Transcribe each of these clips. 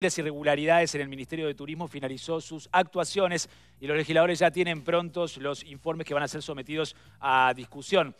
irregularidades en el Ministerio de Turismo finalizó sus actuaciones y los legisladores ya tienen prontos los informes que van a ser sometidos a discusión.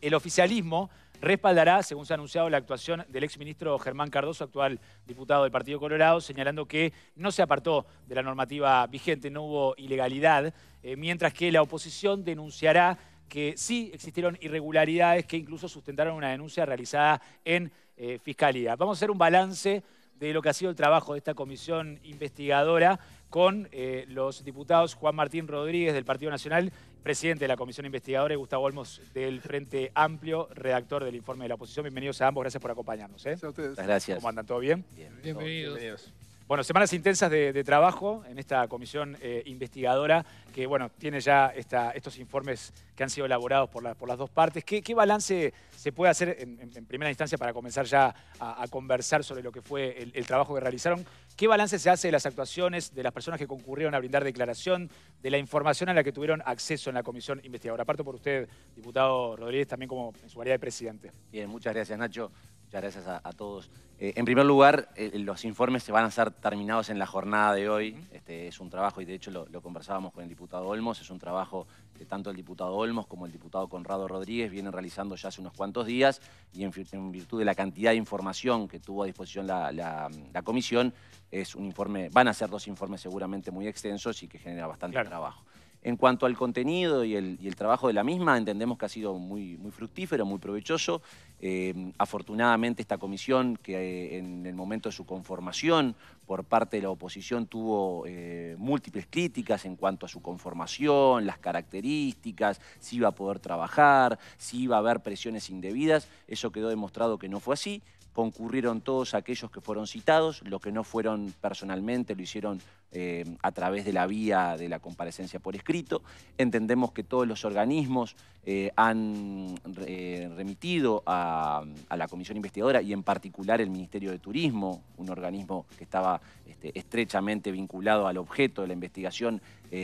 El oficialismo respaldará, según se ha anunciado, la actuación del exministro Germán Cardoso, actual diputado del Partido Colorado, señalando que no se apartó de la normativa vigente, no hubo ilegalidad, eh, mientras que la oposición denunciará que sí existieron irregularidades que incluso sustentaron una denuncia realizada en eh, Fiscalía. Vamos a hacer un balance de lo que ha sido el trabajo de esta comisión investigadora con eh, los diputados Juan Martín Rodríguez del Partido Nacional, presidente de la comisión investigadora, y Gustavo Olmos del Frente Amplio, redactor del informe de la oposición. Bienvenidos a ambos, gracias por acompañarnos. ¿eh? Gracias. ¿Cómo andan? ¿Todo bien? Bienvenidos. Bueno, semanas intensas de, trabajo en esta comisión eh, investigadora que, bueno, tiene ya estos informes que han sido elaborados por, las dos partes. ¿Qué, balance se puede hacer en, primera instancia para comenzar ya a, conversar sobre lo que fue el, trabajo que realizaron? ¿Qué balance se hace de las actuaciones de las personas que concurrieron a brindar declaración, de la información a la que tuvieron acceso en la comisión investigadora? Aparte por usted, diputado Rodríguez, también como en su variedad de presidente. Bien, muchas gracias, Nacho. Muchas gracias a, todos. Eh, en primer lugar, eh, los informes se van a ser terminados en la jornada de hoy. Este, es un trabajo, y de hecho lo, conversábamos con el diputado Olmos, es un trabajo que tanto el diputado Olmos como el diputado Conrado Rodríguez vienen realizando ya hace unos cuantos días y en, virtud de la cantidad de información que tuvo a disposición la, comisión, es un informe, van a ser dos informes seguramente muy extensos y que genera bastante trabajo. En cuanto al contenido y el, trabajo de la misma, entendemos que ha sido muy, fructífero, muy provechoso. Eh, afortunadamente esta comisión, que eh, en el momento de su conformación por parte de la oposición tuvo eh, múltiples críticas en cuanto a su conformación, las características, si iba a poder trabajar, si iba a haber presiones indebidas, eso quedó demostrado que no fue así concurrieron todos aquellos que fueron citados, los que no fueron personalmente lo hicieron eh, a través de la vía de la comparecencia por escrito. Entendemos que todos los organismos eh, han eh, remitido a, la comisión investigadora y en particular el Ministerio de Turismo, un organismo que estaba este, estrechamente vinculado al objeto de la investigación,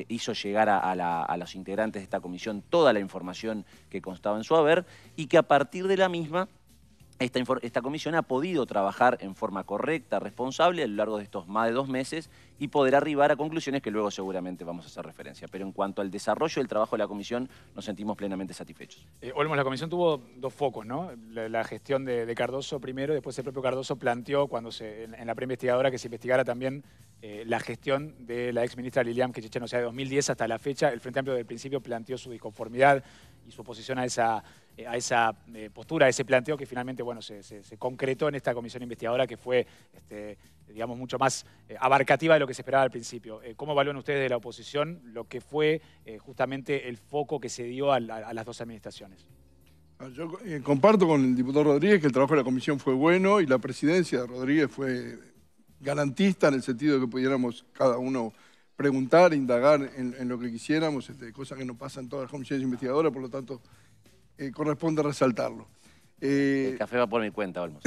hizo llegar a, a los integrantes de esta comisión toda la información que constaba en su haber y que a partir de la misma esta, comisión ha podido trabajar en forma correcta, responsable a lo largo de estos más de dos meses y poder arribar a conclusiones que luego seguramente vamos a hacer referencia. Pero en cuanto al desarrollo del trabajo de la comisión, nos sentimos plenamente satisfechos. Eh, Olmos, la comisión tuvo dos focos, ¿no? La, gestión de, Cardoso primero, después el propio Cardoso planteó cuando se, en, la preinvestigadora que se investigara también eh, la gestión de la ex ministra Lilian Quechichén, o sea, de 2010 hasta la fecha, el Frente Amplio del principio planteó su disconformidad y su oposición a esa, a esa eh, postura, a ese planteo que finalmente bueno, se, concretó en esta comisión investigadora que fue, este, digamos, mucho más eh, abarcativa de lo que se esperaba al principio. ¿Cómo evalúan ustedes de la oposición lo que fue justamente el foco que se dio a, las dos administraciones? Ah, yo comparto con el diputado Rodríguez que el trabajo de la comisión fue bueno y la presidencia de Rodríguez fue garantista en el sentido de que pudiéramos cada uno preguntar, indagar en, lo que quisiéramos, este, cosa que no pasa en todas las comisiones investigadoras, por lo tanto eh, corresponde resaltarlo. Eh, el café va por mi cuenta, Olmos.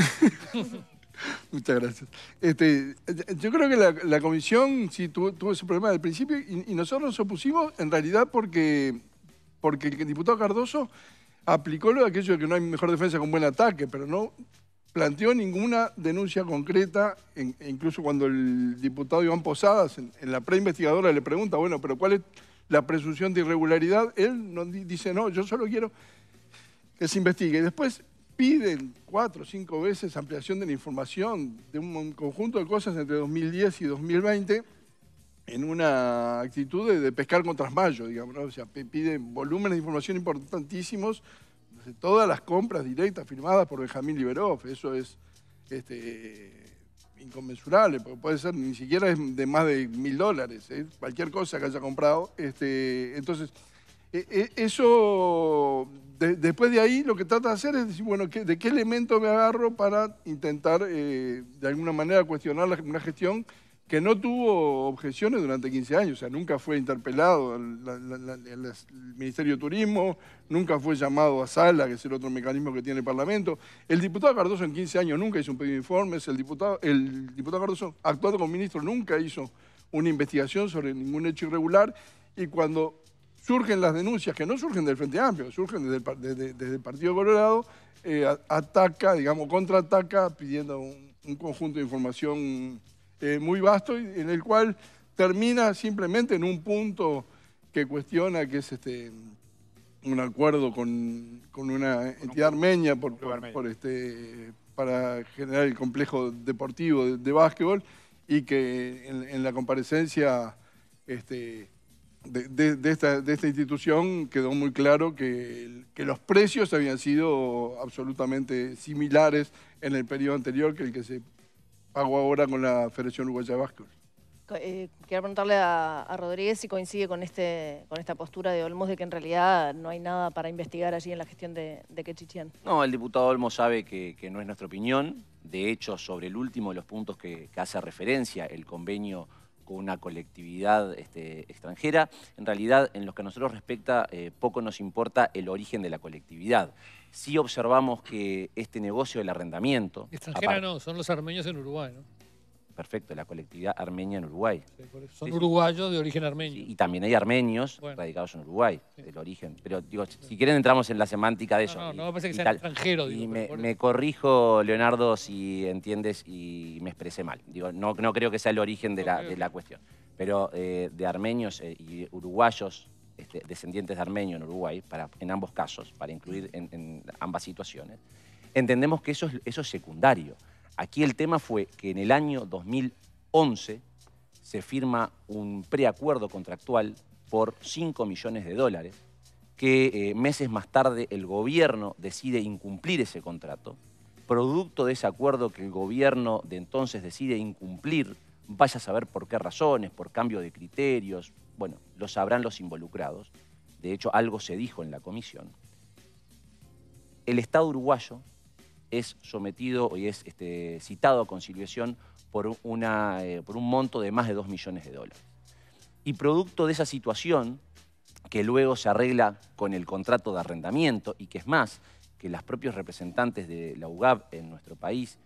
Muchas gracias. Este, yo creo que la, comisión sí tuvo, ese problema del principio y, nosotros nos opusimos en realidad porque, porque el diputado Cardoso aplicó lo de aquello de que no hay mejor defensa con buen ataque, pero no planteó ninguna denuncia concreta, e incluso cuando el diputado Iván Posadas en, la preinvestigadora le pregunta, bueno, pero ¿cuál es la presunción de irregularidad? Él dice, no, yo solo quiero se investigue. Y después piden cuatro o cinco veces ampliación de la información de un conjunto de cosas entre 2010 y 2020 en una actitud de, pescar con trasmayo, digamos, ¿no? O sea, piden volúmenes de información importantísimos de todas las compras directas firmadas por Benjamín Liberov. Eso es este, inconmensurable, porque puede ser ni siquiera de más de mil dólares, ¿eh? cualquier cosa que haya comprado. Este, entonces, e, e, eso, después de ahí, lo que trata de hacer es decir, bueno, ¿de qué elemento me agarro para intentar, eh, de alguna manera, cuestionar una gestión que no tuvo objeciones durante 15 años, o sea, nunca fue interpelado el Ministerio de Turismo, nunca fue llamado a sala, que es el otro mecanismo que tiene el Parlamento. El diputado Cardoso en 15 años nunca hizo un pedido de informes, el diputado, el diputado Cardoso, actuando como ministro, nunca hizo una investigación sobre ningún hecho irregular, y cuando surgen las denuncias, que no surgen del Frente Amplio, surgen desde el, Partido Colorado, eh, ataca, digamos, contraataca pidiendo un conjunto de información eh, muy vasto en el cual termina simplemente en un punto que cuestiona que es este un acuerdo con, una entidad armenia por, este, para generar el complejo deportivo de, básquetbol y que en, la comparecencia este, de, esta, institución quedó muy claro que, que, los precios habían sido absolutamente similares en el periodo anterior que el que se pagó ahora con la Federación Uruguaya de Básquetbol. Eh, quiero preguntarle a, Rodríguez si coincide con, este, con esta postura de Olmos de que en realidad no hay nada para investigar allí en la gestión de, de. No, el diputado Olmos sabe que, no es nuestra opinión. De hecho, sobre el último de los puntos que, hace referencia, el convenio con una colectividad este, extranjera, en realidad en lo que a nosotros respecta eh, poco nos importa el origen de la colectividad. Sí observamos que este negocio del arrendamiento... Extranjera no, son los armenios en Uruguay, ¿no? Perfecto, la colectividad armenia en Uruguay. son uruguayos de origen armenio. y también hay armenios radicados en Uruguay, del origen. Pero digo, si quieren entramos en la semántica de eso. No, no, me parece que sea extranjero. y me, corrijo, Leonardo, si entiendes y me expresé mal. Digo, no, no creo que sea el origen de, la, de la cuestión. Pero eh, de armenios eh, y uruguayos, este, descendientes de armenio en Uruguay, para, en ambos casos, para incluir en, ambas situaciones, entendemos que eso eso es secundario. Aquí el tema fue que en el año 2011 se firma un preacuerdo contractual por 5 millones de dólares, que eh, meses más tarde el gobierno decide incumplir ese contrato. Producto de ese acuerdo que el gobierno de entonces decide incumplir, vaya a saber por qué razones, por cambio de criterios, bueno, lo sabrán los involucrados. De hecho, algo se dijo en la comisión. El Estado uruguayo es sometido y es este, citado a conciliación por, una, eh, por un monto de más de 2 millones de dólares. Y producto de esa situación, que luego se arregla con el contrato de arrendamiento y que es más, que los propios representantes de la UGAB en nuestro país,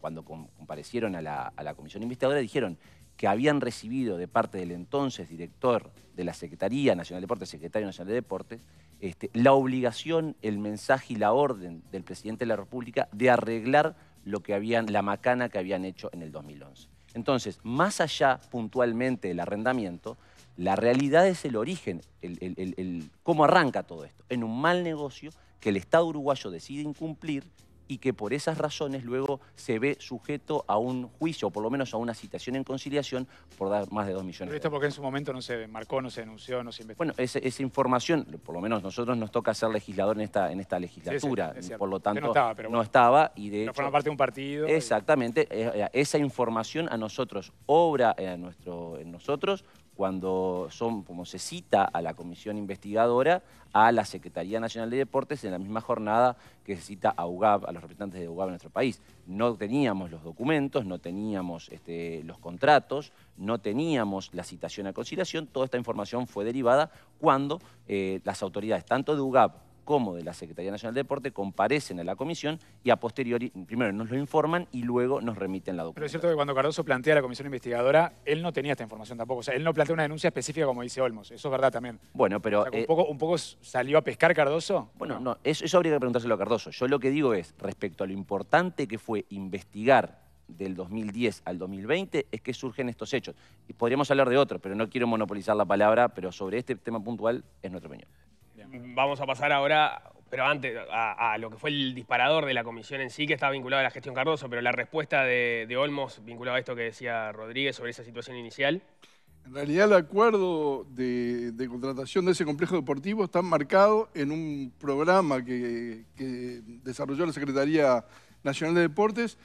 cuando comparecieron a la, a la comisión investigadora, dijeron que habían recibido de parte del entonces director de la Secretaría Nacional de Deportes, Secretario Nacional de Deportes, este, la obligación, el mensaje y la orden del presidente de la República de arreglar lo que habían, la macana que habían hecho en el 2011. Entonces, más allá puntualmente del arrendamiento, la realidad es el origen, el, cómo arranca todo esto, en un mal negocio que el Estado uruguayo decide incumplir y que por esas razones luego se ve sujeto a un juicio, o por lo menos a una citación en conciliación, por dar más de dos millones. Pero esto porque en su momento no se marcó, no se denunció, no se investigó. Bueno, esa, información, por lo menos nosotros nos toca ser legislador en esta, en esta legislatura, por lo tanto no estaba, y de hecho... forma parte de un partido. Exactamente, eh, eh, esa información a nosotros obra en, nuestro, en nosotros cuando son, como se cita a la comisión investigadora, a la Secretaría Nacional de Deportes en la misma jornada que se cita a UGAB, a los representantes de UGAB en nuestro país. No teníamos los documentos, no teníamos este, los contratos, no teníamos la citación a conciliación, toda esta información fue derivada cuando eh, las autoridades, tanto de UGAB como de la Secretaría Nacional de Deporte comparecen a la comisión y a posteriori, primero nos lo informan y luego nos remiten la documentación. Pero es cierto que cuando Cardoso plantea la comisión investigadora, él no tenía esta información tampoco. O sea, él no plantea una denuncia específica como dice Olmos. Eso es verdad también. Bueno, pero... un, eh, poco, ¿Un poco salió a pescar Cardoso? Bueno, no, eso, eso habría que preguntárselo a Cardoso. Yo lo que digo es, respecto a lo importante que fue investigar del 2010 al 2020 es que surgen estos hechos. Y podríamos hablar de otros, pero no quiero monopolizar la palabra, pero sobre este tema puntual es nuestra opinión. Vamos a pasar ahora, pero antes, a, lo que fue el disparador de la comisión en sí, que estaba vinculado a la gestión Cardoso, pero la respuesta de, Olmos vinculada a esto que decía Rodríguez sobre esa situación inicial. En realidad el acuerdo de, contratación de ese complejo deportivo está marcado en un programa que, desarrolló la Secretaría Nacional de Deportes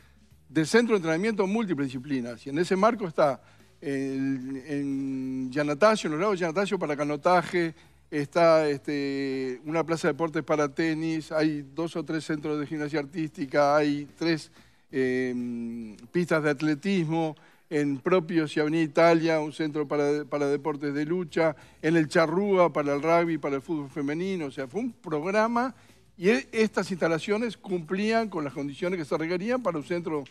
del Centro de Entrenamiento Múltiples Disciplinas. Y en ese marco está en Yanatacio, en los lados de Yanatacio para canotaje, está este, una plaza de deportes para tenis, hay dos o tres centros de gimnasia artística, hay tres em, pistas de atletismo, en propio y Avenida Italia, un centro para, para, deportes de lucha, en el Charrúa para el rugby, para el fútbol femenino, o sea, fue un programa y e, estas instalaciones cumplían con las condiciones que se requerían para un centro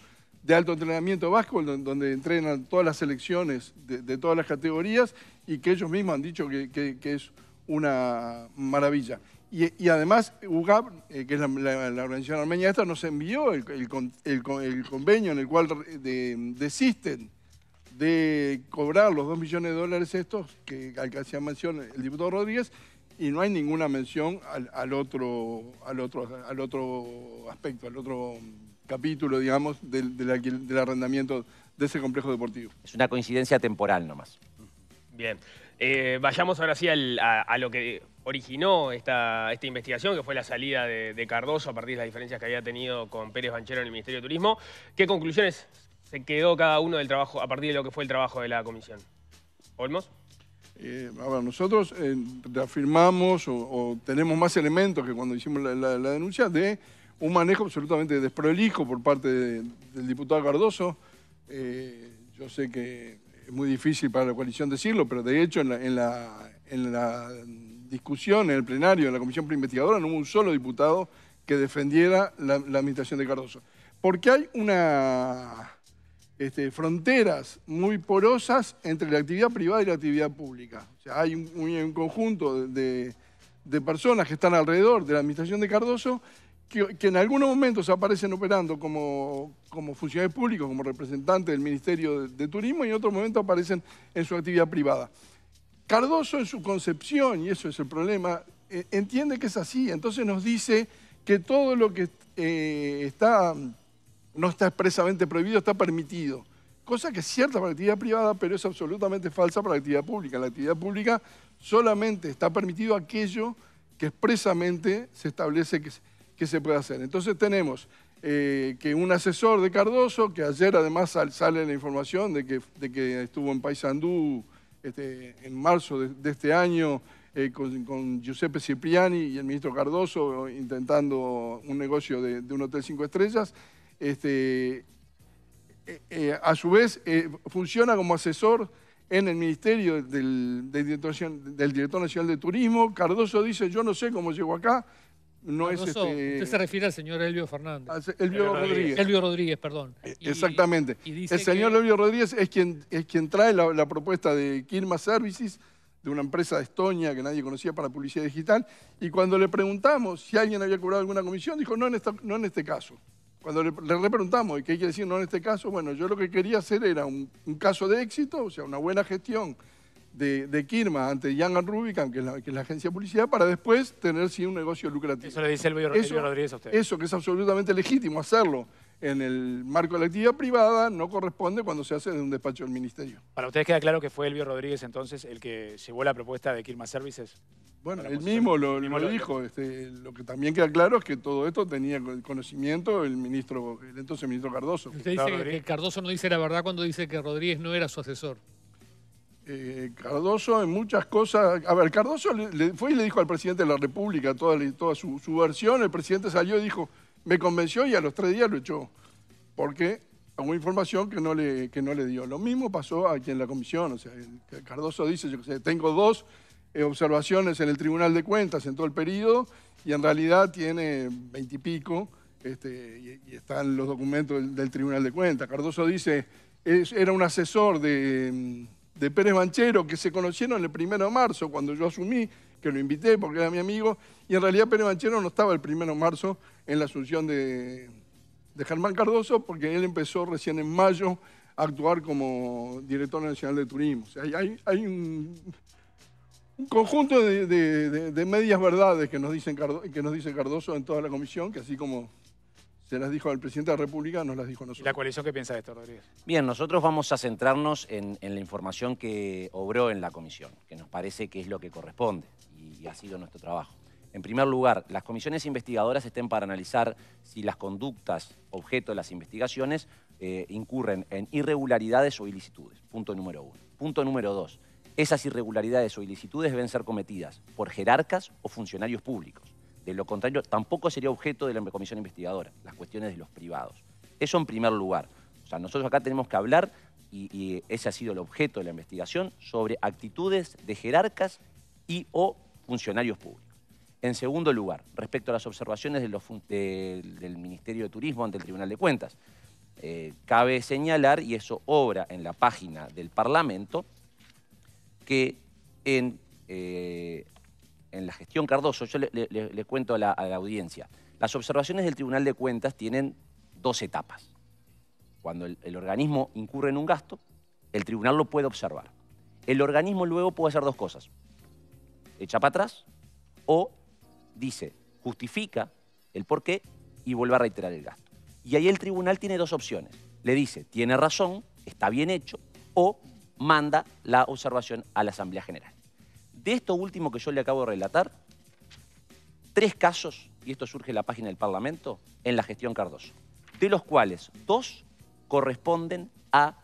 de alto entrenamiento básquetbol, donde entrenan todas las selecciones de, todas las categorías y que ellos mismos han dicho que, que es una maravilla. Y, además, UGAP, eh, que es la, organización armenia esta, nos envió el, convenio en el cual desisten de cobrar los 2 millones de dólares estos, que, al que hacía mención el diputado Rodríguez, y no hay ninguna mención al, otro, al, otro, al otro aspecto, al otro capítulo, digamos, del, del, arrendamiento de ese complejo deportivo. Es una coincidencia temporal nomás. Bien. Eh, vayamos ahora sí a, lo que originó esta, esta investigación, que fue la salida de, Cardoso a partir de las diferencias que había tenido con Pérez Banchero en el Ministerio de Turismo. ¿Qué conclusiones se quedó cada uno del trabajo a partir de lo que fue el trabajo de la comisión? ¿Olmos? Eh, nosotros eh, reafirmamos o, tenemos más elementos que cuando hicimos la, denuncia de un manejo absolutamente desprolijo por parte del diputado Cardoso. Eh, yo sé que es muy difícil para la coalición decirlo, pero de hecho en la, discusión, en el plenario, en la comisión preinvestigadora, no hubo un solo diputado que defendiera la, administración de Cardoso. Porque hay una este, fronteras muy porosas entre la actividad privada y la actividad pública. O sea, hay un, conjunto de, personas que están alrededor de la administración de Cardoso que, en algunos momentos aparecen operando como, como funcionarios públicos, como representantes del Ministerio de, Turismo, y en otros momentos aparecen en su actividad privada. Cardoso en su concepción, y eso es el problema, eh, entiende que es así, entonces nos dice que todo lo que eh, está, no está expresamente prohibido está permitido. Cosa que es cierta para la actividad privada, pero es absolutamente falsa para la actividad pública. la actividad pública solamente está permitido aquello que expresamente se establece que qué se puede hacer. Entonces tenemos eh, que un asesor de Cardoso, que ayer además sale la información de que, de que estuvo en Paysandú este, en marzo de, este año eh, con, Giuseppe Cipriani y el ministro Cardoso intentando un negocio de, un hotel cinco estrellas, este, eh, a su vez funciona como asesor en el Ministerio del, del, director, del Director Nacional de Turismo. Cardoso dice, yo no sé cómo llegó acá, no es este... Usted se refiere al señor Elvio Fernández. Elvio Rodríguez. Elvio Rodríguez, perdón. Eh, exactamente. el señor Elvio Rodríguez es quien, es quien trae la, propuesta de Kirma Services, de una empresa de Estonia que nadie conocía para publicidad digital, y cuando le preguntamos si alguien había cobrado alguna comisión, dijo no en, no en este caso. Cuando le, le preguntamos, ¿y qué quiere decir no en este caso? Bueno, yo lo que quería hacer era un, un caso de éxito, o sea, una buena gestión de, de Kirma ante Young Rubicam, que es, la, que es la agencia de publicidad, para después tener sí un negocio lucrativo. Eso le dice el Rodríguez a usted. Eso, que es absolutamente legítimo hacerlo en el marco de la actividad privada, no corresponde cuando se hace de un despacho del ministerio. ¿Para ustedes queda claro que fue Elvio Rodríguez entonces el que llevó la propuesta de Kirma Services? Bueno, él mismo lo, dijo. Este, lo que también queda claro es que todo esto tenía conocimiento el ministro, el entonces ministro Cardoso. Usted dice que Cardoso no dice la verdad cuando dice que Rodríguez no era su asesor. Eh, Cardoso en muchas cosas... A ver, Cardoso fue y le dijo al presidente de la República toda, toda su, versión, el presidente salió y dijo, me convenció y a los tres días lo echó, porque hubo información que no le, que no le dio. Lo mismo pasó aquí en la comisión, o sea, Cardoso dice, yo tengo dos eh, observaciones en el Tribunal de Cuentas en todo el periodo y en realidad tiene veintipico este, y, están los documentos del, Tribunal de Cuentas. Cardoso dice, era un asesor de de Pérez Banchero, que se conocieron el primero de marzo, cuando yo asumí, que lo invité porque era mi amigo, y en realidad Pérez Banchero no estaba el primero de marzo en la asunción de, Germán Cardoso, porque él empezó recién en mayo a actuar como director nacional de turismo. Sea, hay, un, conjunto de, medias verdades que nos, dicen que nos dice Cardoso en toda la comisión, que así como se las dijo al presidente de la República, nos las dijo a nosotros. ¿Y la coalición qué piensa de esto, Rodríguez? Bien, nosotros vamos a centrarnos en, la información que obró en la comisión, que nos parece que es lo que corresponde y, ha sido nuestro trabajo. En primer lugar, las comisiones investigadoras estén para analizar si las conductas objeto de las investigaciones eh, incurren en irregularidades o ilicitudes. Punto número uno. Punto número dos. Esas irregularidades o ilicitudes deben ser cometidas por jerarcas o funcionarios públicos. De lo contrario, tampoco sería objeto de la comisión investigadora, las cuestiones de los privados. Eso en primer lugar. O sea, nosotros acá tenemos que hablar, y, ese ha sido el objeto de la investigación, sobre actitudes de jerarcas y o funcionarios públicos. En segundo lugar, respecto a las observaciones del Ministerio de Turismo ante el Tribunal de Cuentas, eh, cabe señalar, y eso obra en la página del Parlamento, que en eh, en la gestión Cardoso, yo le, cuento a la, a la audiencia, las observaciones del Tribunal de Cuentas tienen dos etapas. Cuando el, el organismo incurre en un gasto, el tribunal lo puede observar. El organismo luego puede hacer dos cosas. Echa para atrás o dice, justifica el porqué y vuelve a reiterar el gasto. Y ahí el tribunal tiene dos opciones. Le dice, tiene razón, está bien hecho, o manda la observación a la Asamblea General. De esto último que yo le acabo de relatar, tres casos, y esto surge en la página del Parlamento, en la gestión Cardoso, de los cuales dos corresponden a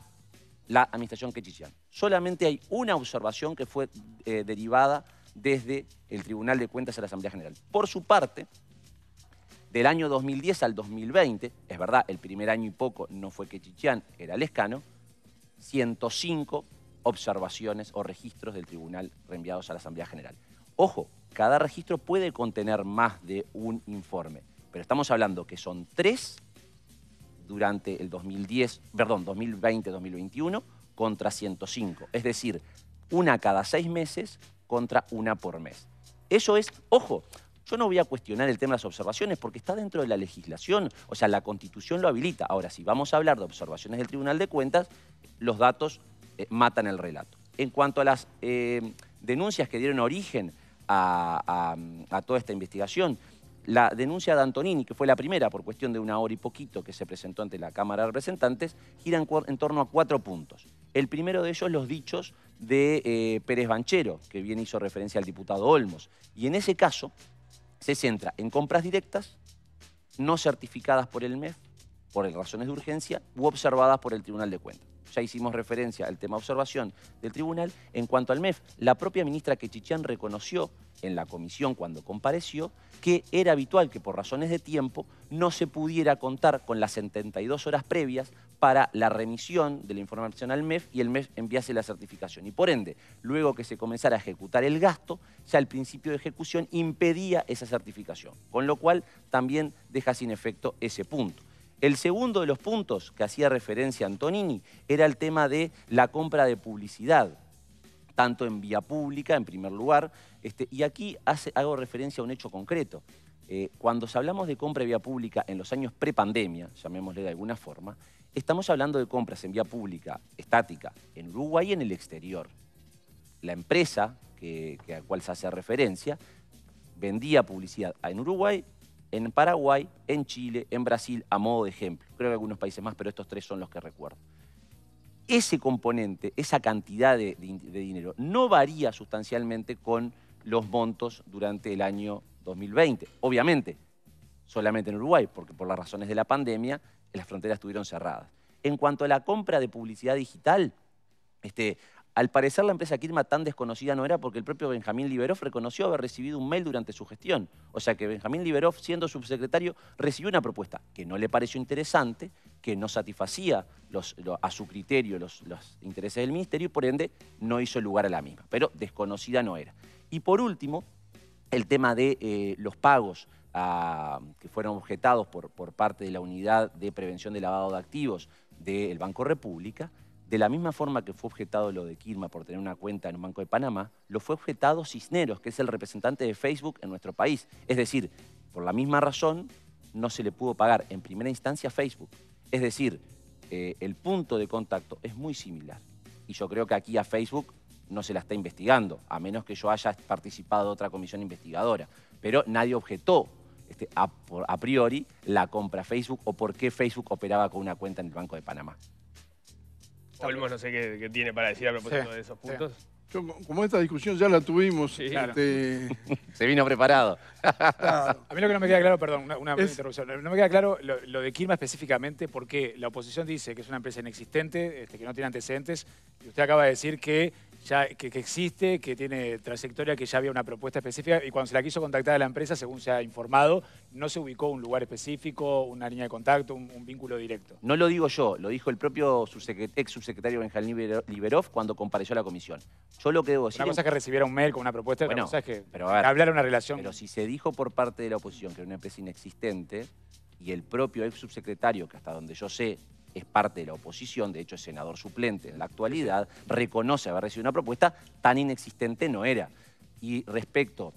la administración Quechichian. Solamente hay una observación que fue eh, derivada desde el Tribunal de Cuentas a la Asamblea General. Por su parte, del año 2010 al 2020, es verdad, el primer año y poco no fue Quechichian, era Lescano, 105 observaciones o registros del tribunal reenviados a la Asamblea General. Ojo, cada registro puede contener más de un informe, pero estamos hablando que son tres durante el 2010, perdón, 2020-2021 contra 105. Es decir, una cada seis meses contra una por mes. Eso es, ojo, yo no voy a cuestionar el tema de las observaciones porque está dentro de la legislación, o sea, la Constitución lo habilita. Ahora, si vamos a hablar de observaciones del Tribunal de Cuentas, los datos eh, matan el relato. En cuanto a las eh, denuncias que dieron origen a, toda esta investigación, la denuncia de Antonini, que fue la primera por cuestión de una hora y poquito que se presentó ante la Cámara de Representantes, gira en torno a cuatro puntos. El primero de ellos, los dichos de eh, Pérez Banchero, que bien hizo referencia al diputado Olmos. Y en ese caso, se centra en compras directas, no certificadas por el MEF, por razones de urgencia, u observadas por el Tribunal de Cuentas. Ya hicimos referencia al tema observación del tribunal. En cuanto al MEF, la propia ministra Quechichian reconoció en la comisión cuando compareció que era habitual que por razones de tiempo no se pudiera contar con las 72 horas previas para la remisión de la información al MEF y el MEF enviase la certificación. Y por ende, luego que se comenzara a ejecutar el gasto, ya el principio de ejecución impedía esa certificación, con lo cual también deja sin efecto ese punto. El segundo de los puntos que hacía referencia Antonini era el tema de la compra de publicidad, tanto en vía pública, en primer lugar, este, y aquí hace- hago referencia a un hecho concreto. Eh, cuando hablamos de compra de vía pública en los años prepandemia, llamémosle de alguna forma, estamos hablando de compras en vía pública estática en Uruguay y en el exterior. La empresa a cual se hace referencia vendía publicidad en Uruguay, en Paraguay, en Chile, en Brasil, a modo de ejemplo. Creo que algunos países más, pero estos tres son los que recuerdo. Ese componente, esa cantidad de, dinero, no varía sustancialmente con los montos durante el año 2020. Obviamente, solamente en Uruguay, porque por las razones de la pandemia las fronteras estuvieron cerradas. En cuanto a la compra de publicidad digital, este, al parecer la empresa Kirma tan desconocida no era porque el propio Benjamín Liberov reconoció haber recibido un mail durante su gestión. O sea que Benjamín Liberov, siendo subsecretario, recibió una propuesta que no le pareció interesante, que no satisfacía a su criterio los, intereses del ministerio y por ende no hizo lugar a la misma. Pero desconocida no era. Y por último, el tema de eh, los pagos ah, que fueron objetados por parte de la Unidad de Prevención de Lavado de Activos del Banco República, de la misma forma que fue objetado lo de Kirma por tener una cuenta en un banco de Panamá, lo fue objetado Cisneros, que es el representante de Facebook en nuestro país. Es decir, por la misma razón, no se le pudo pagar en primera instancia a Facebook. Es decir, eh, el punto de contacto es muy similar. Y yo creo que aquí a Facebook no se la está investigando, a menos que yo haya participado de otra comisión investigadora. Pero nadie objetó este, a, a priori la compra a Facebook o por qué Facebook operaba con una cuenta en el Banco de Panamá. Olmos no sé qué, qué tiene para decir a propósito Sí, de esos sí. puntos. Yo, como esta discusión ya la tuvimos, Sí, claro. este, Se vino preparado. claro. A mí lo que no me queda claro, perdón, una, una Es- interrupción. No me queda claro lo, lo de Kirma específicamente porque la oposición dice que es una empresa inexistente, este, que no tiene antecedentes, y usted acaba de decir que ya que, que existe, que tiene trayectoria, que ya había una propuesta específica, y cuando se la quiso contactar a la empresa, según se ha informado, no se ubicó un lugar específico, una línea de contacto, un, un vínculo directo. No lo digo yo, lo dijo el propio ex subsecretario Benjamín Libero- Liberov cuando compareció a la comisión. Yo lo que debo decir... Una cosa es que recibiera un mail con una propuesta, otra Bueno, cosa es que pero a ver, hablar una relación. Pero si se dijo por parte de la oposición que era una empresa inexistente y el propio ex subsecretario, que hasta donde yo sé es parte de la oposición, de hecho es senador suplente en la actualidad, reconoce haber recibido una propuesta, tan inexistente no era. Y respecto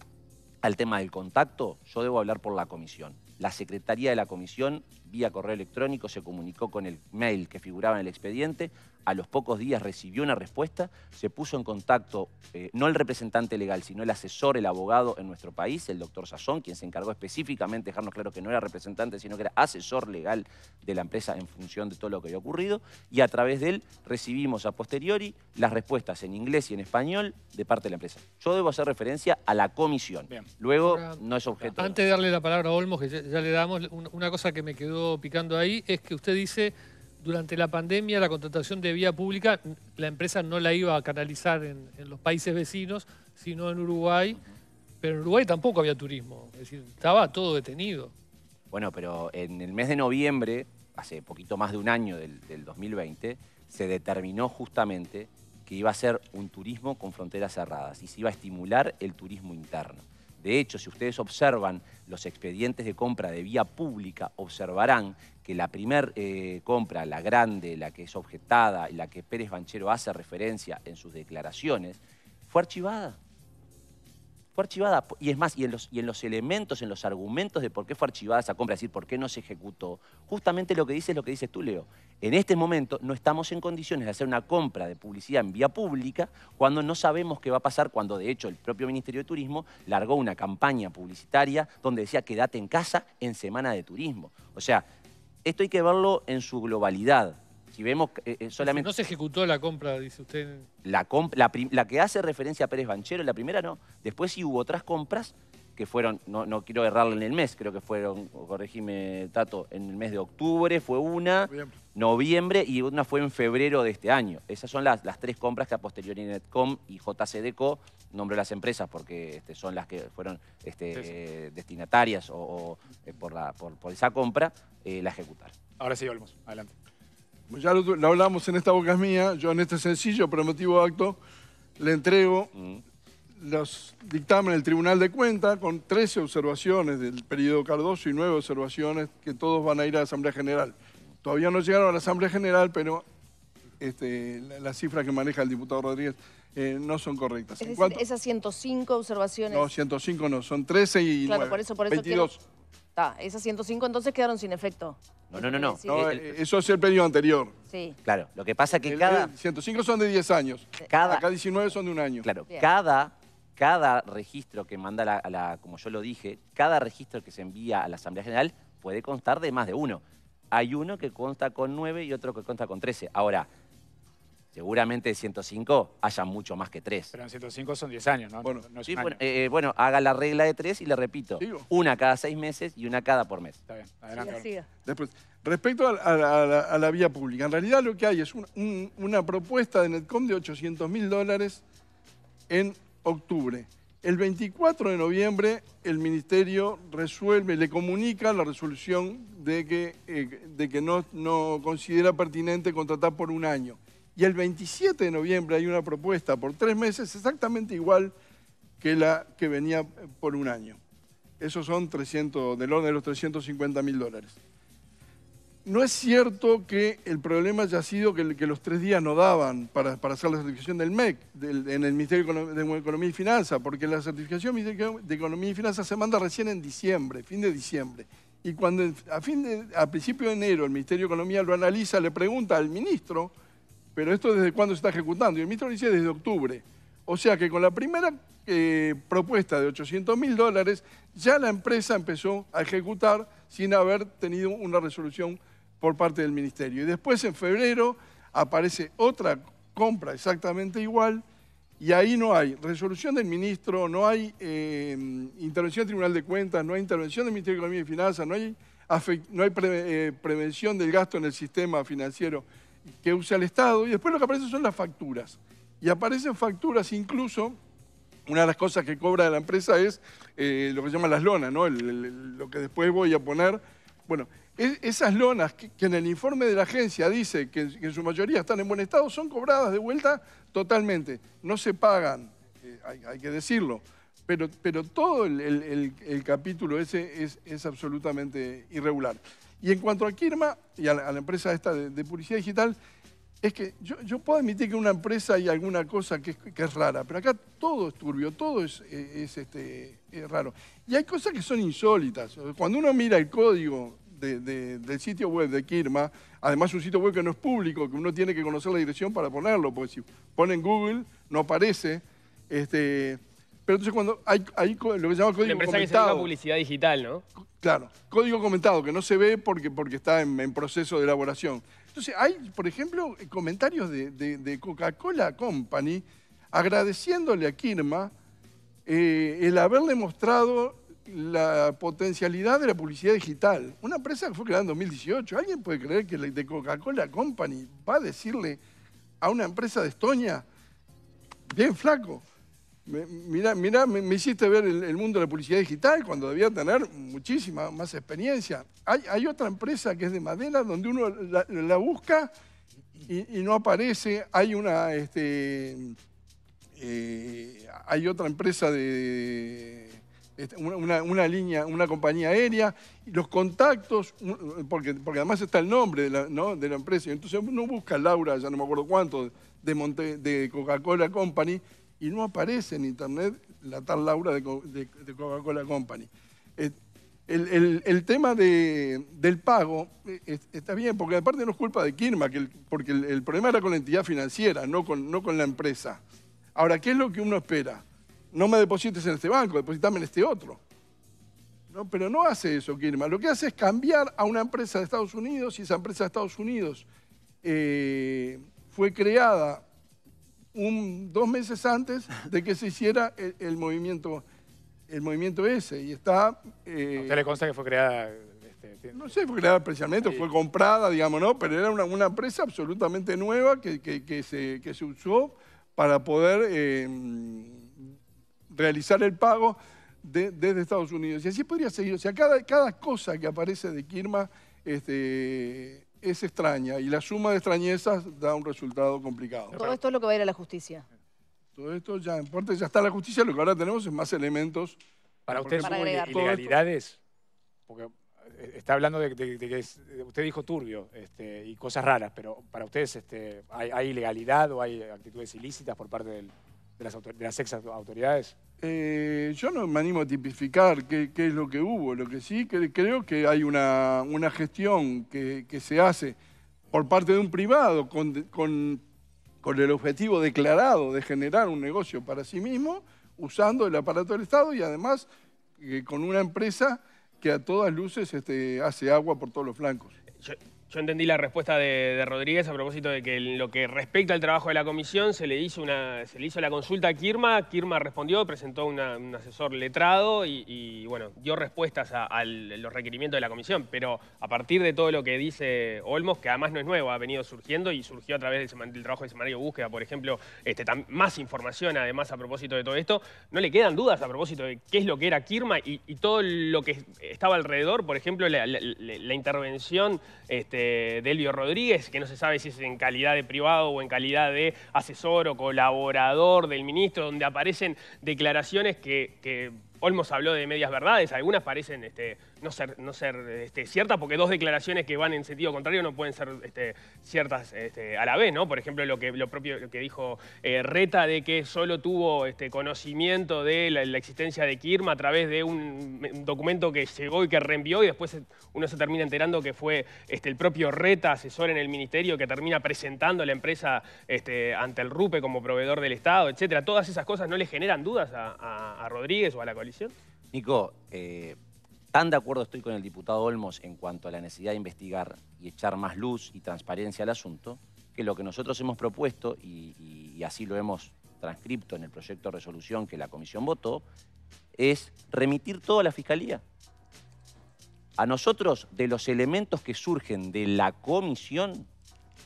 al tema del contacto, yo debo hablar por la comisión. La secretaría de la comisión, vía correo electrónico, se comunicó con el mail que figuraba en el expediente. A los pocos días recibió una respuesta, se puso en contacto, eh, no el representante legal, sino el asesor, el abogado en nuestro país, el doctor Sazón, quien se encargó específicamente de dejarnos claro que no era representante, sino que era asesor legal de la empresa en función de todo lo que había ocurrido. Y a través de él recibimos a posteriori las respuestas en inglés y en español de parte de la empresa. Yo debo hacer referencia a la comisión. Bien. Luego Ahora, no es objeto. Antes de darle la palabra a Olmos, que ya, ya le damos, un- una cosa que me quedó picando ahí es que usted dice, durante la pandemia la contratación de vía pública, la empresa no la iba a canalizar en, los países vecinos, sino en Uruguay, pero en Uruguay tampoco había turismo, es decir, estaba todo detenido. Bueno, pero en el mes de noviembre, hace poquito más de un año del 2020, se determinó justamente que iba a ser un turismo con fronteras cerradas y se iba a estimular el turismo interno. De hecho, si ustedes observan los expedientes de compra de vía pública, observarán la primer eh, compra, la grande, la que es objetada y la que Pérez Banchero hace referencia en sus declaraciones, fue archivada fue archivada. Y es más, y en, los, y en los elementos, en los argumentos de por qué fue archivada esa compra, es decir, por qué no se ejecutó, justamente lo que dice es lo que dices tú, Leo. En este momento no estamos en condiciones de hacer una compra de publicidad en vía pública cuando no sabemos qué va a pasar, cuando de hecho el propio Ministerio de Turismo largó una campaña publicitaria donde decía quédate en casa en semana de turismo. O sea, esto hay que verlo en su globalidad. Si vemos eh, eh, solamente... No se ejecutó la compra, dice usted. La, comp- la, la que hace referencia a Pérez Banchero, la primera no. Después sí hubo otras compras que fueron, no, no quiero errarle en el mes, creo que fueron, corregime Tato, en el mes de octubre fue una, Noviembre. noviembre y una fue en febrero de este año. Esas son las, las tres compras que a posteriori Netcom y JCDCO, nombro las empresas porque este, son las que fueron este, Sí, sí. eh, destinatarias o, o, eh, por, la, por, por esa compra, eh, la ejecutaron. Ahora sí, Olmos. Adelante. Ya lo, lo hablamos en esta boca es mía, yo en este sencillo pero emotivo acto le entrego Mm. Los dictámenes del Tribunal de Cuentas con 13 observaciones del periodo Cardoso y 9 observaciones que todos van a ir a la Asamblea General. Todavía no llegaron a la Asamblea General, pero este, la, la cifra que maneja el diputado Rodríguez eh, no son correctas. Es decir, cuanto- esas 105 observaciones. no, 105 no, son 13 y Claro, 9, por eso- por eso 22. Ta, esas 105 entonces quedaron sin efecto. No, no, no, no. No, el- eh, eso es el periodo anterior. Sí. Claro, lo que pasa es que El- cada... el 105 son de 10 años. cada Acá 19 son de un año. Claro, Bien. cada, cada registro que manda la, a la- como yo lo dije, cada registro que se envía a la Asamblea General puede constar de más de uno. Hay uno que consta con 9 y otro que consta con 13. Ahora, seguramente de 105 haya mucho más que 3. Pero en 105 son 10 años, ¿no? Bueno, No- no es Sí, un bueno, año. eh, bueno, haga la regla de 3 y le repito. Sigo. Una cada seis meses y una cada por mes. Está bien, adelante. Siga, Olmos. siga. Después, respecto a, a- a la, a la vía pública, en realidad lo que hay es un- un- una propuesta de Netcom de 800 mil dólares en octubre. El 24 de noviembre el Ministerio resuelve, le comunica la resolución de que, eh, de que no, no considera pertinente contratar por un año. Y el 27 de noviembre hay una propuesta por tres meses exactamente igual que la que venía por un año. Esos son 300, del orden de los 350 mil dólares. No es cierto que el problema haya sido que, los tres días no daban para, hacer la certificación del MEC del- en el Ministerio de Econo- de Economía y Finanzas, porque la certificación de Economía y Finanzas se manda recién en diciembre, fin de diciembre. Y cuando a, fin de, a principio de enero el Ministerio de Economía lo analiza, le pregunta al ministro, pero esto desde cuándo se está ejecutando, y el ministro dice desde octubre. O sea que con la primera eh, propuesta de 800 mil dólares, ya la empresa empezó a ejecutar sin haber tenido una resolución por parte del ministerio. Y después en febrero aparece otra compra exactamente igual y ahí no hay resolución del ministro, no hay eh, intervención del Tribunal de Cuentas, no hay intervención del Ministerio de Economía y Finanzas, no hay, no hay eh, prevención del gasto en el sistema financiero que usa el Estado. Y después lo que aparece son las facturas. Y aparecen facturas incluso una de las cosas que cobra la empresa es eh, lo que se llama las lonas, ¿no? Lo que después voy a poner. Bueno, es- esas lonas que, en el informe de la agencia dice que, en su mayoría están en buen estado, son cobradas de vuelta totalmente. No se pagan, eh, hay, que decirlo. Pero, pero todo el, capítulo ese es, es absolutamente irregular. Y en cuanto a Kirma y a la, empresa esta de, de publicidad digital, es que yo, yo puedo admitir que en una empresa hay alguna cosa que, es- rara, pero acá todo es turbio, todo es, este, es raro. Y hay cosas que son insólitas. Cuando uno mira el código de- de- del sitio web de Kirma, además un sitio web que no es público, que uno tiene que conocer la dirección para ponerlo, porque si pone en Google no aparece. Este, pero entonces cuando hay, lo que se llama código empresa que se comentado, publicidad digital, ¿no? Claro, código comentado que no se ve porque, porque está en, en proceso de elaboración. Entonces, hay, por ejemplo, comentarios de, de- de Coca-Cola Company agradeciéndole a Kirma eh, el haberle mostrado la potencialidad de la publicidad digital. Una empresa que fue creada en 2018. ¿Alguien puede creer que de Coca-Cola Company va a decirle a una empresa de Estonia, bien flaco, me- mira, me, hiciste ver el, el mundo de la publicidad digital cuando debía tener muchísima más experiencia. Hay, hay otra empresa que es de madera donde uno la, busca y, no aparece. Hay una, este, eh, hay otra empresa de una, una- línea, una compañía aérea, los contactos, un- porque, además está el nombre de la, ¿no? de empresa. Entonces uno busca Laura, ya no me acuerdo cuánto, de, Coca-Cola Company, y no aparece en internet la tal Laura de, Co- de- de Coca-Cola Company. Eh, el, tema de- del pago eh, es- está bien, porque aparte no es culpa de Kirma, porque el, problema era con la entidad financiera, no con la empresa. Ahora, ¿qué es lo que uno espera? No me deposites en este banco, depositame en este otro. ¿no? Pero no hace eso Kirma. Lo que hace es cambiar a una empresa de Estados Unidos y esa empresa de Estados Unidos eh, fue creada un- dos meses antes de que se hiciera el, el movimiento, el movimiento ese. Y está... eh, ¿A usted le consta que fue creada? este, no sé, fue creada especialmente, Sí. fue comprada, digamos, ¿no? Pero era una, una empresa absolutamente nueva que, que- que se, que se usó para poder eh, realizar el pago de- desde Estados Unidos. Y así podría seguir. O sea, cada, cada cosa que aparece de Kirma este, es extraña y la suma de extrañezas da un resultado complicado. Todo esto es lo que va a ir a la justicia. Todo esto ya, en parte ya está la justicia, lo que ahora tenemos es más elementos. ¿Para usted Para agregar. ilegalidades? Porque eh, está hablando de, de- de que es- usted dijo turbio este, y cosas raras, pero para ustedes este, ¿hay, hay ilegalidad o hay actitudes ilícitas por parte del- de, las autor- de las ex autoridades? Eh, yo no me animo a tipificar qué, qué es lo que hubo. Lo que sí que creo que hay una, una gestión que, que se hace por parte de un privado con, con- con el objetivo declarado de generar un negocio para sí mismo, usando el aparato del Estado y además eh, con una empresa que a todas luces este, hace agua por todos los flancos. Yo, yo entendí la respuesta de, Rodríguez a propósito de que en lo que respecta al trabajo de la comisión se le hizo, una, se le hizo la consulta a Kirma, Kirma respondió, presentó un asesor letrado y, bueno, dio respuestas a, los requerimientos de la comisión, pero a partir de todo lo que dice Olmos, que además no es nuevo, ha venido surgiendo y surgió a través del, trabajo de Semanario Búsqueda, por ejemplo, este, más información además a propósito de todo esto, no le quedan dudas a propósito de qué es lo que era Kirma y, todo lo que estaba alrededor, por ejemplo, la intervención este, de Elvio Rodríguez, que no se sabe si es en calidad de privado o en calidad de asesor o colaborador del ministro, donde aparecen declaraciones que Olmos habló de medias verdades, algunas parecen este, no ser, este, ciertas, porque dos declaraciones que van en sentido contrario no pueden ser este, ciertas a la vez, ¿no? Por ejemplo, lo, que, lo propio lo que dijo eh, Reta de que solo tuvo conocimiento de la, existencia de Kirma a través de un, documento que llegó y que reenvió y después uno se termina enterando que fue el propio Reta, asesor en el ministerio, que termina presentando a la empresa ante el RUPE como proveedor del Estado, etcétera. Todas esas cosas no le generan dudas a, a- a Rodríguez o a la coalición. Nico, eh, tan de acuerdo estoy con el diputado Olmos en cuanto a la necesidad de investigar y echar más luz y transparencia al asunto, que lo que nosotros hemos propuesto, y, así lo hemos transcripto en el proyecto de resolución que la comisión votó, es remitir todo a la Fiscalía. A nosotros, de los elementos que surgen de la comisión,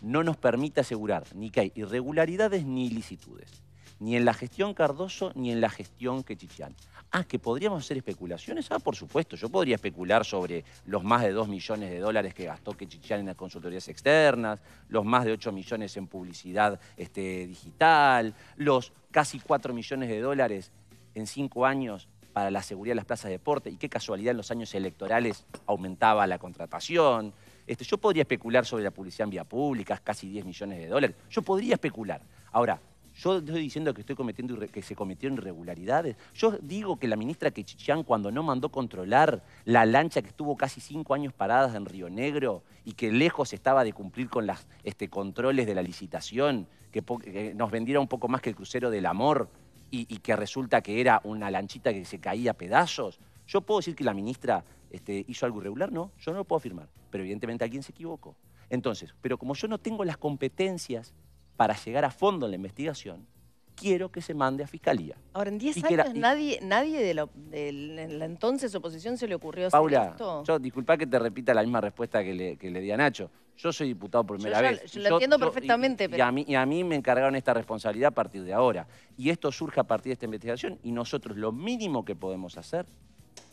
no nos permite asegurar ni que hay irregularidades ni ilicitudes, ni en la gestión Cardoso ni en la gestión Quechichián. Ah, que podríamos hacer especulaciones. Ah, por supuesto, yo podría especular sobre los más de 2 millones de dólares que gastó Quechichián en las consultorías externas, los más de 8 millones en publicidad este, digital, los casi 4 millones de dólares en 5 años para la seguridad de las plazas de deporte y qué casualidad en los años electorales aumentaba la contratación. Este, yo podría especular sobre la publicidad en vía pública, casi 10 millones de dólares. Yo podría especular. Ahora, yo estoy diciendo que, estoy cometiendo, que se cometieron irregularidades. Yo digo que la ministra Quechichán, cuando no mandó controlar la lancha que estuvo casi cinco años parada en Río Negro y que lejos estaba de cumplir con los este, controles de la licitación, que, nos vendiera un poco más que el crucero del amor y, que resulta que era una lanchita que se caía a pedazos. Yo puedo decir que la ministra este, hizo algo irregular, no, yo no lo puedo afirmar, pero evidentemente alguien se equivocó. Entonces, pero como yo no tengo las competencias para llegar a fondo en la investigación, quiero que se mande a fiscalía. Ahora, en 10 años nadie, nadie de, la, entonces oposición se le ocurrió Paula, hacer esto. yo disculpa que te repita la misma respuesta que le, que le di a Nacho. Yo soy diputado por primera vez. Yo lo entiendo perfectamente. Y, a mí, y a mí me encargaron esta responsabilidad a partir de ahora. Y esto surge a partir de esta investigación y nosotros lo mínimo que podemos hacer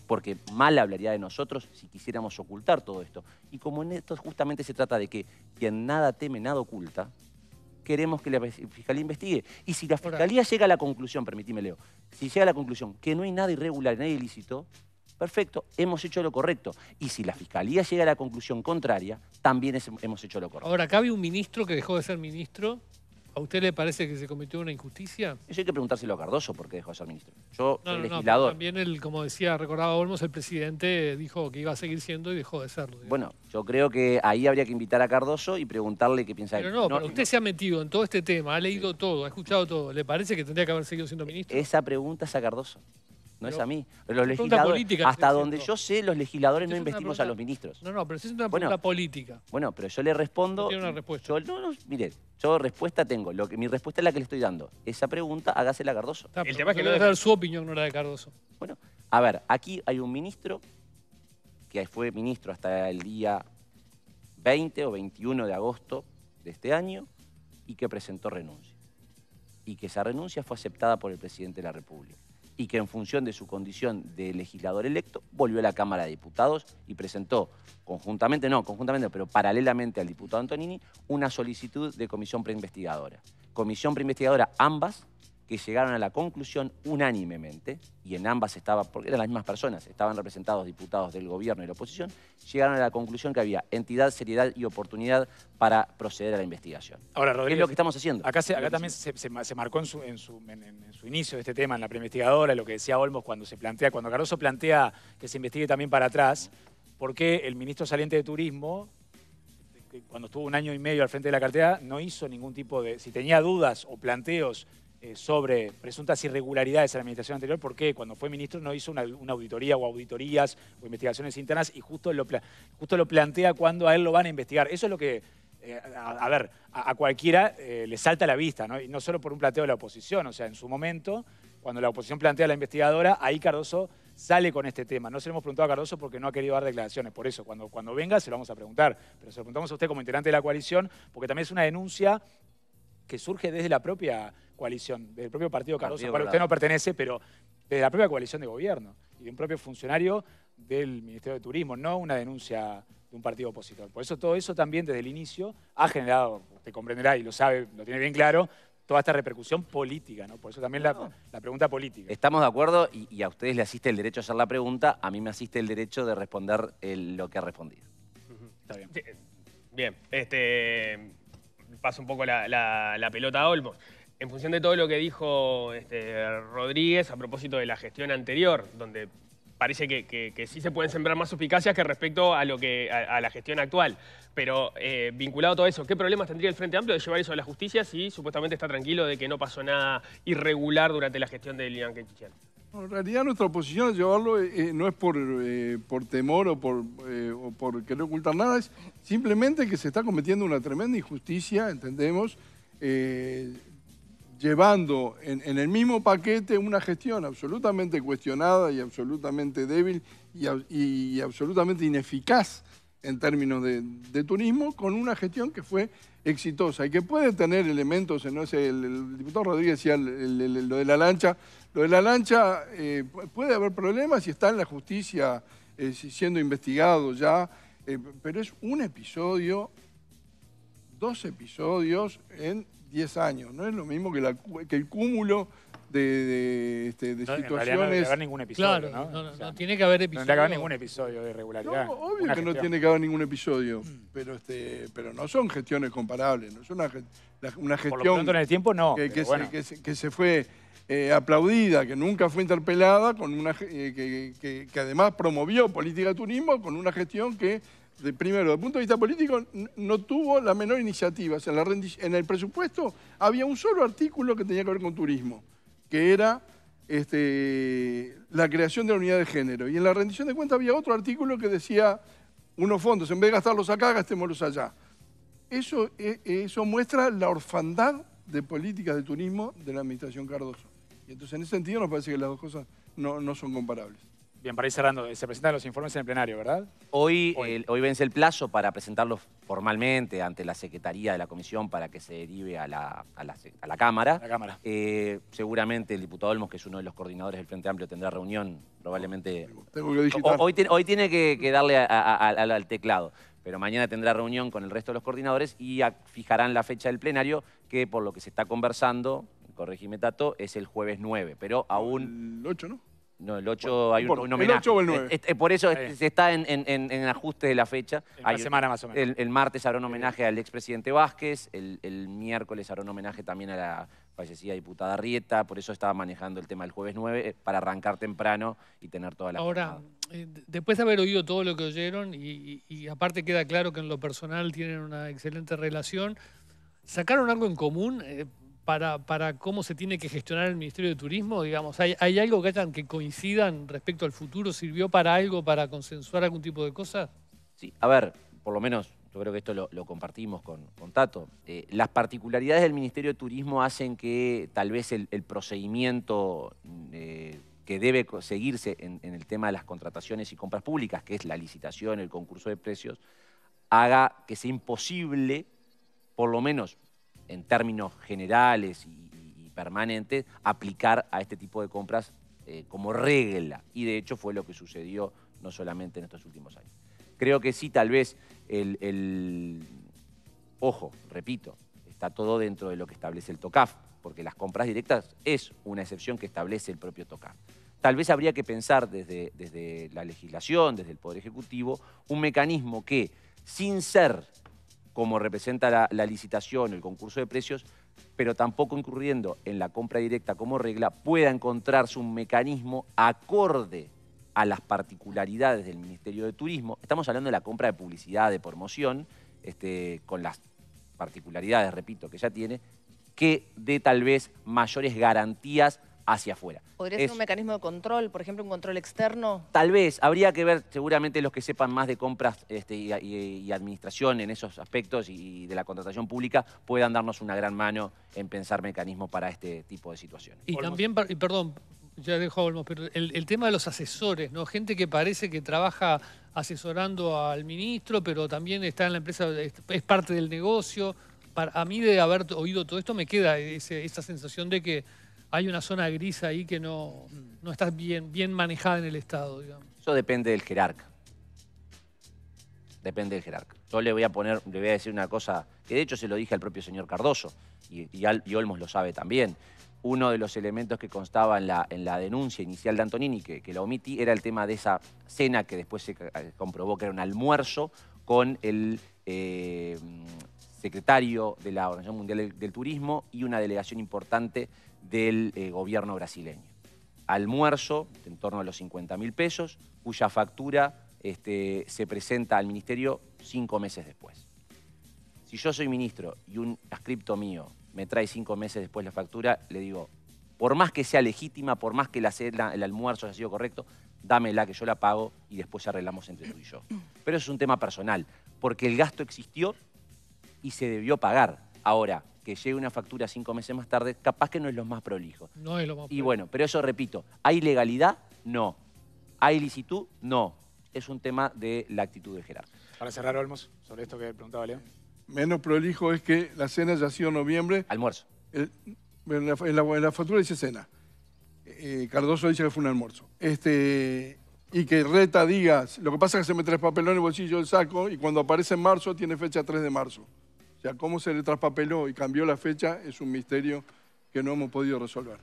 porque mal hablaría de nosotros si quisiéramos ocultar todo esto. Y como en esto justamente se trata de que quien nada teme, nada oculta, queremos que la Fiscalía investigue. Y si la Fiscalía llega a la conclusión, permitime Leo, si llega a la conclusión que no hay nada irregular, nada ilícito, perfecto, hemos hecho lo correcto. Y si la Fiscalía llega a la conclusión contraria, también hemos hecho lo correcto. Ahora, acá había un ministro que dejó de ser ministro ¿A usted le parece que se cometió una injusticia? Eso hay que preguntárselo a Cardoso porque dejó de ser ministro. Yo soy legislador. también, el, como decía, recordaba Olmos, el presidente dijo que iba a seguir siendo y dejó de serlo. Bueno, yo creo que ahí habría que invitar a Cardoso y preguntarle qué piensa pero No, pero usted se ha metido en todo este tema, ha leído todo, ha escuchado todo. ¿Le parece que tendría que haber seguido siendo ministro? Esa pregunta es a Cardoso no es a mí. Los legisladores, hasta donde yo sé, los legisladores no investimos a los ministros. No, no, pero es una pregunta política. Bueno, pero yo le respondo... tiene una respuesta. Yo, no, no, mire, yo respuesta tengo. Lo que, mi respuesta es la que le estoy dando. Esa pregunta, hágasela a Cardoso. el tema es que no debe dar su opinión, no la de Cardoso. Bueno, a ver, aquí hay un ministro que fue ministro hasta el día 20 o 21 de agosto de este año y que presentó renuncia. Y que esa renuncia fue aceptada por el presidente de la República y que en función de su condición de legislador electo volvió a la Cámara de Diputados y presentó conjuntamente, no, conjuntamente, pero paralelamente al diputado Antonini, una solicitud de comisión preinvestigadora. Comisión preinvestigadora ambas que llegaron a la conclusión unánimemente, y en ambas estaban, porque eran las mismas personas, estaban representados diputados del gobierno y la oposición, llegaron a la conclusión que había entidad, seriedad y oportunidad para proceder a la investigación. Ahora, Rodríguez, ¿Qué es lo que estamos haciendo? Acá, también se, marcó en su, inicio de este tema, en la preinvestigadora, lo que decía Olmos cuando se plantea, cuando Caroso plantea que se investigue también para atrás, porque el ministro saliente de Turismo cuando estuvo un año y medio al frente de la cartera, no hizo ningún tipo de... Si tenía dudas o planteos eh, sobre presuntas irregularidades en la administración anterior, porque cuando fue ministro no hizo una, auditoría o auditorías o investigaciones internas y justo lo, justo lo plantea cuando a él lo van a investigar. Eso es lo que, eh, a, ver, a, cualquiera eh, le salta a la vista, ¿no? y no solo por un planteo de la oposición, o sea, en su momento, cuando la oposición plantea a la investigadora, ahí Cardoso sale con este tema. No se lo hemos preguntado a Cardoso porque no ha querido dar declaraciones. Por eso, cuando, cuando venga, se lo vamos a preguntar. Pero se lo preguntamos a usted como integrante de la coalición, porque también es una denuncia que surge desde la propia coalición, del propio partido Cardoso, al cual usted no pertenece, pero desde la propia coalición de gobierno y de un propio funcionario del Ministerio de Turismo, no una denuncia de un partido opositor. Por eso todo eso también desde el inicio ha generado, usted comprenderá y lo sabe, lo tiene bien claro, toda esta repercusión política, ¿no? Por eso también la, pregunta política. Estamos de acuerdo y, a ustedes le asiste el derecho a hacer la pregunta, a mí me asiste el derecho de responder lo que ha respondido. Está bien. Bien, este, paso un poco la, pelota a Olmos. En función de todo lo que dijo este, Rodríguez a propósito de la gestión anterior, donde parece que, sí se pueden sembrar más suspicacias que respecto a, lo que, a, la gestión actual. Pero eh, vinculado a todo eso, ¿qué problemas tendría el Frente Amplio de llevar eso a la justicia si supuestamente está tranquilo de que no pasó nada irregular durante la gestión de Lilian Kenchichian? En realidad nuestra oposición a llevarlo eh, eh, no es por, por temor o por, o por querer ocultar nada, es simplemente que se está cometiendo una tremenda injusticia, entendemos, llevando en, el mismo paquete una gestión absolutamente cuestionada y absolutamente débil y, absolutamente ineficaz en términos de, turismo, con una gestión que fue exitosa y que puede tener elementos, no sé, el, diputado Rodríguez decía lo de la lancha, lo de la lancha eh, puede haber problemas y está en la justicia eh, siendo investigado ya, eh, pero es un episodio, dos episodios en 10 años. No es lo mismo que, el cúmulo de, de, este, de No, no debe situaciones. haber ningún episodio, Claro, ¿no? no, no, O sea, no tiene que haber no episodio. tendría que haber ningún episodio de irregularidad. No, obvio Una que no gestión. tiene que haber ningún episodio, pero este, pero no son gestiones comparables, no es una, una Por lo gestión pronto en el tiempo no. que, pero que bueno. se, que, se, que se fue eh, aplaudida, que nunca fue interpelada, con una eh, que, que- que además promovió política de turismo con una gestión que, de, primero, desde el punto de vista político, no tuvo la menor iniciativa. O sea, en, la en el presupuesto había un solo artículo que tenía que ver con turismo, que era este, la creación de la unidad de género. Y en la rendición de cuentas había otro artículo que decía unos fondos, en vez de gastarlos acá, gastémoslos allá. Eso, eh, eso muestra la orfandad de políticas de turismo de la administración Cardoso. Y entonces, en ese sentido, nos parece que las dos cosas no, no son comparables. Bien, para ir cerrando, se presentan los informes en el plenario, ¿verdad? Hoy, Hoy. el- hoy vence el plazo para presentarlos formalmente ante la Secretaría de la Comisión para que se derive a la, a la, a la Cámara. La Cámara. Eh, seguramente el diputado Olmos, que es uno de los coordinadores del Frente Amplio, tendrá reunión probablemente Tengo que Hoy, tiene- hoy tiene que, que darle a- a- a- al, al teclado, pero mañana tendrá reunión con el resto de los coordinadores y a- fijarán la fecha del plenario, que por lo que se está conversando, corregime Tato, es el jueves 9, pero aún... El 8, ¿no? No, el 8 hay un, un el homenaje. 8 o el 9. Eh, eh, por eso se está en, en- en- ajuste de la fecha. En una Hay- semana más o menos. El, el martes habrá un homenaje al expresidente Vázquez, el, el miércoles habrá un homenaje también a la fallecida diputada Rieta, por eso estaba manejando el tema del jueves 9, eh, para arrancar temprano y tener toda la Ahora, eh, después de haber oído todo lo que oyeron, y, y- y aparte queda claro que en lo personal tienen una excelente relación, ¿sacaron algo en común eh, para, para cómo se tiene que gestionar el Ministerio de Turismo? Digamos, ¿hay, algo que hayan que coincidan respecto al futuro? ¿Sirvió para algo, para consensuar algún tipo de cosas? Sí, a ver, por lo menos yo creo que esto lo, compartimos con, con Tato. Eh, las particularidades del Ministerio de Turismo hacen que tal vez el, procedimiento eh, que debe seguirse en, en el tema de las contrataciones y compras públicas, que es la licitación, el concurso de precios, haga que sea imposible, por lo menos en términos generales y, permanentes, aplicar a este tipo de compras eh, como regla. Y de hecho fue lo que sucedió no solamente en estos últimos años. Creo que sí, tal vez el, el- ojo, repito, está todo dentro de lo que establece el TOCAF, porque las compras directas es una excepción que establece el propio TOCAF. Tal vez habría que pensar desde, desde la legislación, desde el Poder Ejecutivo, un mecanismo que, sin ser como representa la, la licitación, el concurso de precios, pero tampoco incurriendo en la compra directa como regla, pueda encontrarse un mecanismo acorde a las particularidades del Ministerio de Turismo. Estamos hablando de la compra de publicidad, de promoción, este, con las particularidades, repito, que ya tiene, que dé tal vez mayores garantías hacia afuera. ¿Podría Es- ser un mecanismo de control, por ejemplo, un control externo? Tal vez, habría que ver seguramente los que sepan más de compras este, y, y- y administración en esos aspectos y de la contratación pública puedan darnos una gran mano en pensar mecanismos para este tipo de situaciones. Y Olmos. también, y perdón, ya dejo a Olmos, pero el, el tema de los asesores, ¿no? Gente que parece que trabaja asesorando al ministro, pero también está en la empresa, es, es parte del negocio. Para, a mí de haber oído todo esto me queda ese- esa sensación de que hay una zona gris ahí que no, no está bien, bien manejada en el Estado, digamos. Eso depende del jerarca. Depende del jerarca. Yo le voy a poner, le voy a decir una cosa que de hecho se lo dije al propio señor Cardoso y, Al- y Olmos lo sabe también. Uno de los elementos que constaba en la, en la denuncia inicial de Antonini, que, que la omití, era el tema de esa cena que después se eh, comprobó que era un almuerzo con el eh, secretario de la Organización Mundial del Turismo y una delegación importante del eh, gobierno brasileño almuerzo en torno a los 50 mil pesos, cuya factura este, se presenta al ministerio cinco meses después. Si yo soy ministro y un ascripto mío me trae cinco meses después la factura, le digo, por más que sea legítima, por más que la el almuerzo haya sido correcto, dámela que yo la pago y después arreglamos entre tú y yo. Pero es un tema personal, porque el gasto existió y se debió pagar. Ahora, que llegue una factura cinco meses más tarde, capaz que no es lo más prolijo. No es lo más Y bueno, pero eso repito, ¿hay legalidad? No. ¿Hay licitud? No. Es un tema de la actitud del jerarca. Para cerrar, Olmos, sobre esto que preguntaba Leo. Menos prolijo es que la cena ya ha sido en noviembre. Almuerzo. El- en, la, en la- en la factura dice cena. Eh, Cardoso dice que fue un almuerzo. Este, y que Reta diga, lo que pasa es que se me traspapeló en el bolsillo del saco y cuando aparece en marzo tiene fecha 3 de marzo. Sea, cómo se le traspapeló y cambió la fecha es un misterio que no hemos podido resolver.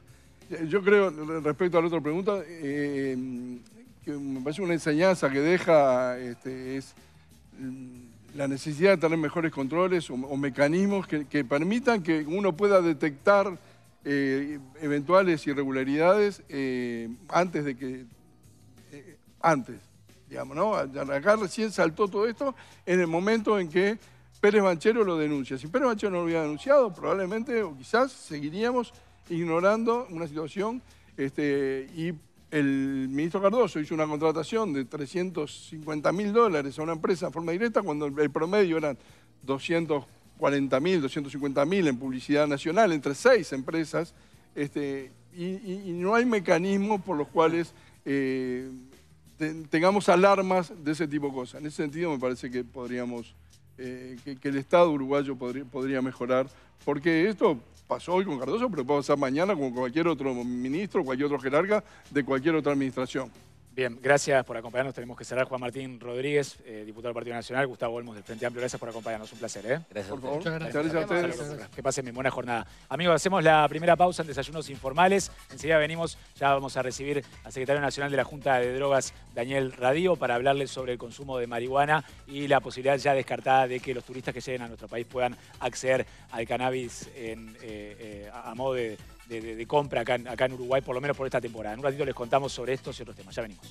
Yo creo, respecto a la otra pregunta, eh, que me parece una enseñanza que deja este, es mm, la necesidad de tener mejores controles o, mecanismos que, permitan que uno pueda detectar eh, eventuales irregularidades eh, antes de que... antes, digamos, ¿no? Acá recién saltó todo esto en el momento en que Pérez Banchero lo denuncia. Si Pérez Banchero no lo hubiera denunciado, probablemente o quizás seguiríamos ignorando una situación este, y el ministro Cardoso hizo una contratación de 350 mil dólares a una empresa de forma directa cuando el promedio eran 240 mil, 250 mil en publicidad nacional entre seis empresas este, y, no hay mecanismos por los cuales eh, tengamos alarmas de ese tipo de cosas. En ese sentido me parece que podríamos, eh, que, el Estado uruguayo podría, podría mejorar, porque esto pasó hoy con Cardoso, pero puede pasar mañana con cualquier otro ministro, cualquier otro jerarca de cualquier otra administración. Bien, gracias por acompañarnos. Tenemos que cerrar Juan Martín Rodríguez, eh, diputado del Partido Nacional, Gustavo Olmos del Frente Amplio. Gracias por acompañarnos, un placer. ¿eh? Gracias, por favor. gracias. gracias a ustedes. Que pasen buena jornada. Amigos, hacemos la primera pausa en Desayunos Informales. Enseguida venimos, ya vamos a recibir al secretario nacional de la Junta de Drogas, Daniel Radío, para hablarles sobre el consumo de marihuana y la posibilidad ya descartada de que los turistas que lleguen a nuestro país puedan acceder al cannabis en, eh, a modo de, compra acá, acá en Uruguay, por lo menos por esta temporada. En un ratito les contamos sobre estos y otros temas. Ya venimos.